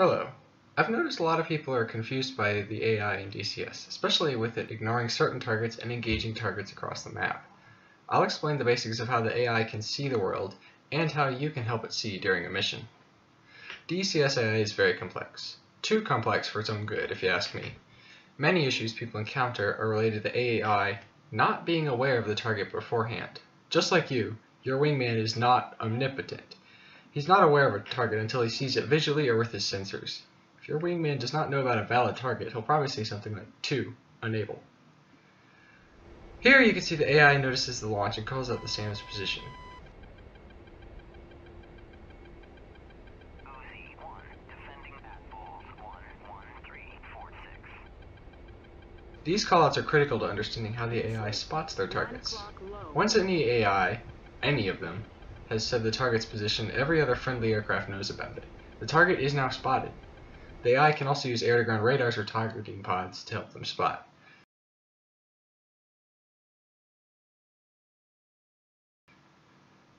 Hello. I've noticed a lot of people are confused by the AI in DCS, especially with it ignoring certain targets and engaging targets across the map. I'll explain the basics of how the AI can see the world and how you can help it see during a mission. DCS AI is very complex. Too complex for its own good, if you ask me. Many issues people encounter are related to the AI not being aware of the target beforehand. Just like you, your wingman is not omnipotent. He's not aware of a target until he sees it visually or with his sensors. If your wingman does not know about a valid target, he'll probably say something like 2, unable. Here you can see the AI notices the launch and calls out the SAM's position. These callouts are critical to understanding how the AI spots their targets. Once any AI, any of them, has said the target's position, every other friendly aircraft knows about it. The target is now spotted. The AI can also use air-to-ground radars or targeting pods to help them spot.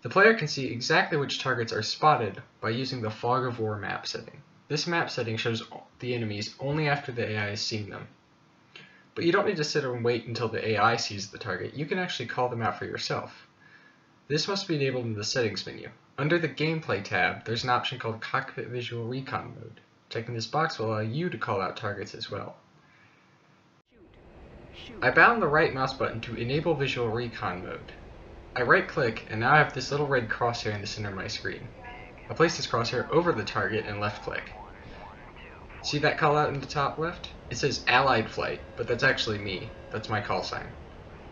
The player can see exactly which targets are spotted by using the Fog of War map setting. This map setting shows the enemies only after the AI has seen them. But you don't need to sit and wait until the AI sees the target, you can actually call them out for yourself. This must be enabled in the settings menu. Under the gameplay tab, there's an option called cockpit visual recon mode. Checking this box will allow you to call out targets as well. I bound the right mouse button to enable visual recon mode. I right click and now I have this little red crosshair in the center of my screen. I place this crosshair over the target and left click. See that call out in the top left? It says Allied Flight, but that's actually me. That's my call sign.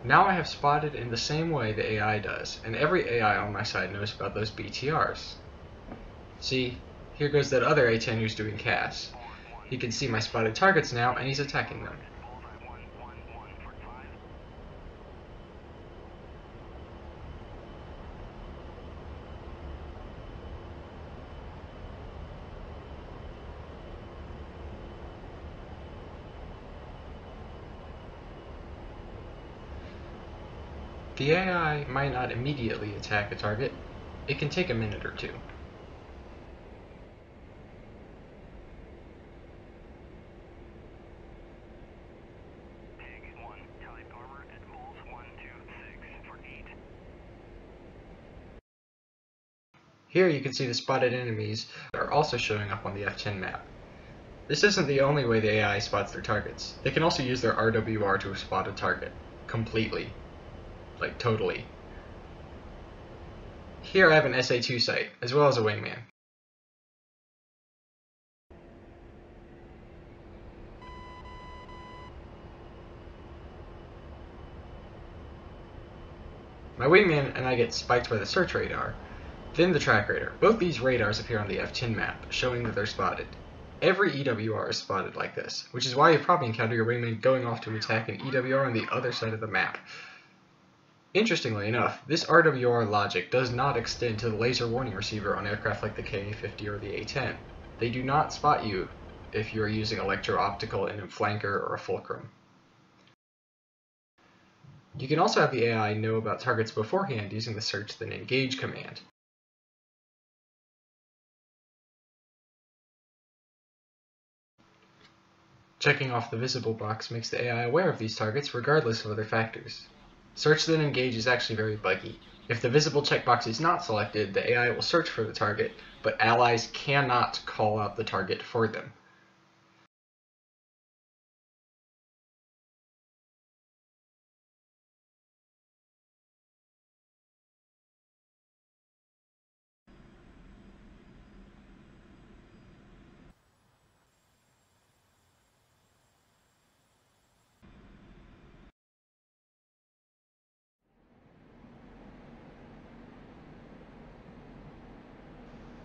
Now I have spotted in the same way the AI does, and every AI on my side knows about those BTRs. See, here goes that other A10 who's doing CAS. He can see my spotted targets now, and he's attacking them. The AI might not immediately attack a target. It can take a minute or two. Here you can see the spotted enemies are also showing up on the F10 map. This isn't the only way the AI spots their targets. They can also use their RWR to spot a target. Completely. Like, totally. Here I have an SA2 site, as well as a wingman. My wingman and I get spiked by the search radar, then the track radar. Both these radars appear on the F10 map, showing that they're spotted. Every EWR is spotted like this, which is why you probably encounter your wingman going off to attack an EWR on the other side of the map. Interestingly enough, this RWR logic does not extend to the laser warning receiver on aircraft like the KA-50 or the A-10. They do not spot you if you are using electro-optical in a flanker or a fulcrum. You can also have the AI know about targets beforehand using the search then engage command. Checking off the visible box makes the AI aware of these targets regardless of other factors. Search then engage is actually very buggy. If the visible checkbox is not selected, the AI will search for the target, but allies cannot call out the target for them.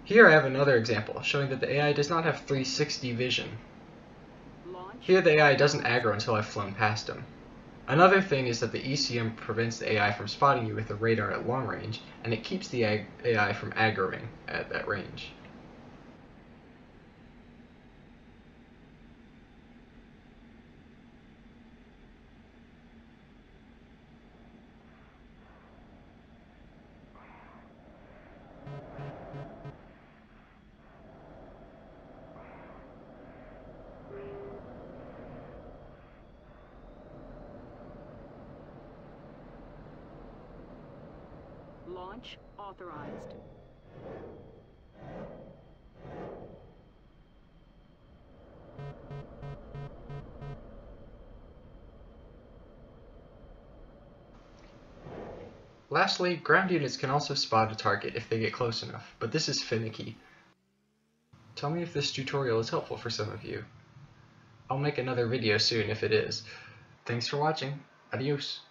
Here I have another example, showing that the AI does not have 360 vision. Here the AI doesn't aggro until I've flown past him. Another thing is that the ECM prevents the AI from spotting you with a radar at long range, and it keeps the AI from aggroing at that range. Launch authorized. Lastly, ground units can also spot a target if they get close enough, but this is finicky. Tell me if this tutorial is helpful for some of you. I'll make another video soon if it is. Thanks for watching. Adios.